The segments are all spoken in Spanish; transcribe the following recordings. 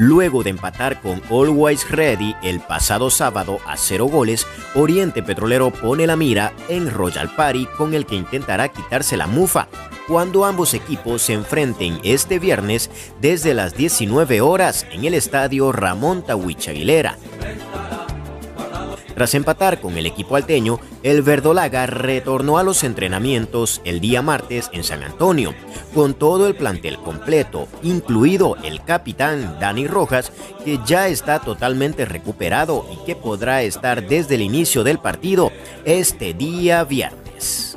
Luego de empatar con Always Ready el pasado sábado a cero goles, Oriente Petrolero pone la mira en Royal Party con el que intentará quitarse la mufa cuando ambos equipos se enfrenten este viernes desde las 19 horas en el estadio Ramón Tawich Aguilera. Tras empatar con el equipo alteño, el verdolaga retornó a los entrenamientos el día martes en San Antonio, con todo el plantel completo, incluido el capitán Dani Rojas, que ya está totalmente recuperado y que podrá estar desde el inicio del partido este día viernes.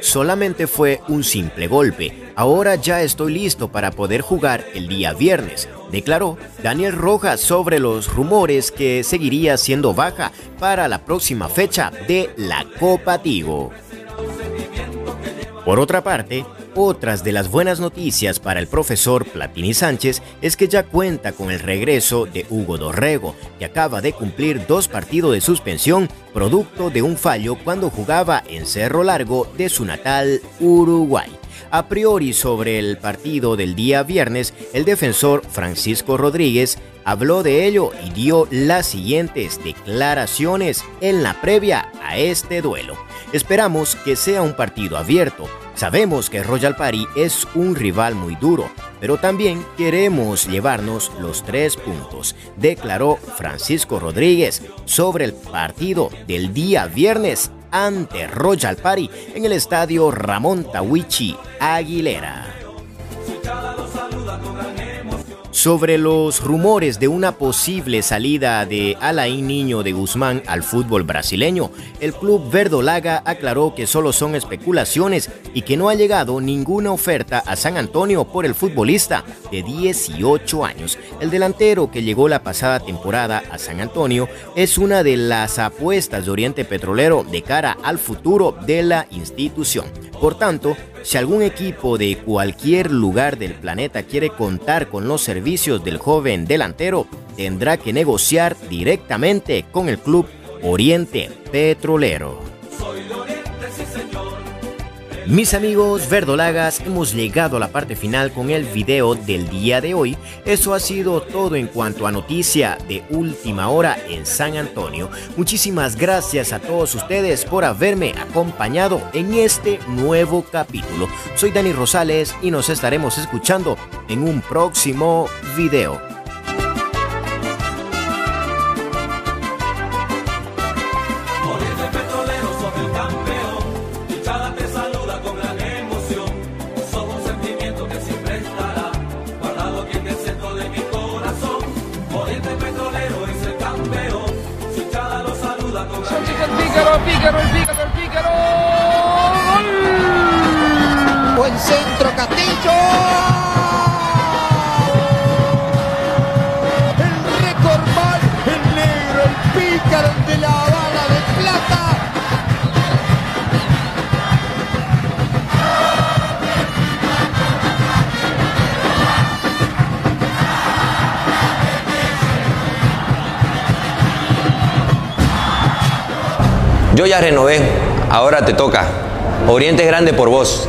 Solamente fue un simple golpe. Ahora ya estoy listo para poder jugar el día viernes, declaró Daniel Rojas sobre los rumores que seguiría siendo baja para la próxima fecha de la Copa Tigo. Por otra parte, otras de las buenas noticias para el profesor Platini Sánchez es que ya cuenta con el regreso de Hugo Dorrego, que acaba de cumplir dos partidos de suspensión producto de un fallo cuando jugaba en Cerro Largo de su natal Uruguay. A priori sobre el partido del día viernes, el defensor Francisco Rodríguez habló de ello y dio las siguientes declaraciones en la previa a este duelo. Esperamos que sea un partido abierto, Sabemos que Royal Party es un rival muy duro, pero también queremos llevarnos los tres puntos, declaró Francisco Rodríguez sobre el partido del día viernes ante Royal Party en el estadio Ramón Tawichi Aguilera sobre los rumores de una posible salida de Alain Niño de Guzmán al fútbol brasileño. El club verdolaga aclaró que solo son especulaciones y que no ha llegado ninguna oferta a San Antonio por el futbolista de 18 años. El delantero que llegó la pasada temporada a San Antonio es una de las apuestas de Oriente Petrolero de cara al futuro de la institución. Por tanto, si algún equipo de cualquier lugar del planeta quiere contar con los servicios del joven delantero, tendrá que negociar directamente con el club Oriente Petrolero. Mis amigos verdolagas, hemos llegado a la parte final con el video del día de hoy. Eso ha sido todo en cuanto a noticia de última hora en San Antonio. Muchísimas gracias a todos ustedes por haberme acompañado en este nuevo capítulo. Soy Dani Rosales y nos estaremos escuchando en un próximo video. Pícaro, Pícaro, Pícaro, Pícaro. ¡Gol! Buen centro, Castillo. Yo ya renové, ahora te toca. Oriente es grande por vos.